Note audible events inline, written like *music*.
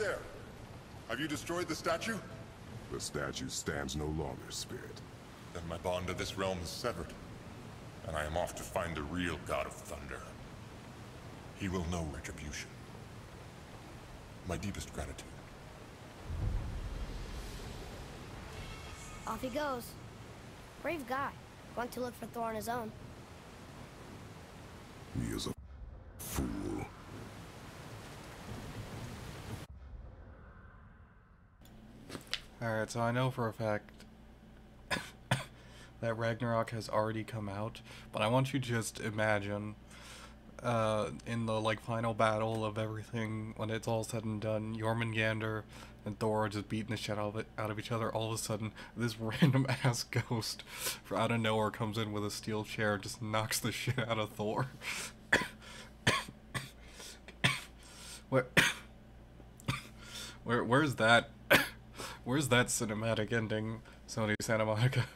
there? Have you destroyed the statue? The statue stands no longer, Spirit. Then my bond to this realm is severed. And I am off to find the real God of Thunder. He will know retribution. My deepest gratitude. Off he goes. Brave guy. Going to look for Thor on his own. He is a Alright, so I know for a fact *coughs* that Ragnarok has already come out, but I want you to just imagine uh, in the like final battle of everything, when it's all said and done, Jormungandr and Thor just beating the shit out of, it, out of each other. All of a sudden, this *laughs* random ass ghost from out of nowhere comes in with a steel chair, and just knocks the shit out of Thor. *coughs* Where, *coughs* where, where's that? Where's that cinematic ending, Sony Santa Monica?